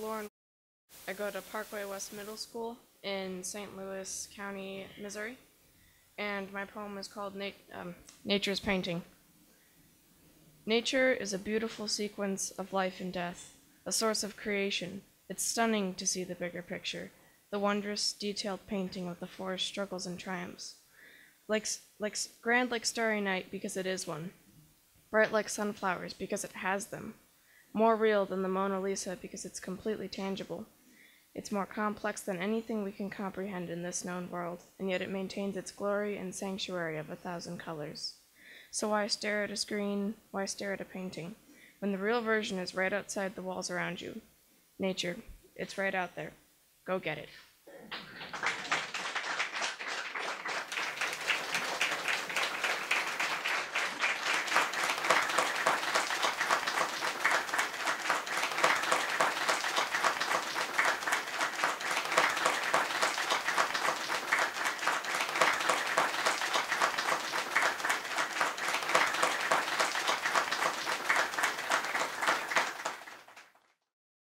Lauryn. I go to Parkway West Middle School in St. Louis County, Missouri, and my poem is called um, Nature's Painting. Nature is a beautiful sequence of life and death, a source of creation. It's stunning to see the bigger picture, the wondrous, detailed painting of the forest struggles and triumphs. Like, like grand like starry night because it is one, bright like sunflowers because it has them, more real than the Mona Lisa because it's completely tangible. It's more complex than anything we can comprehend in this known world, and yet it maintains its glory and sanctuary of a thousand colors. So why stare at a screen? Why stare at a painting? When the real version is right outside the walls around you. Nature, it's right out there. Go get it.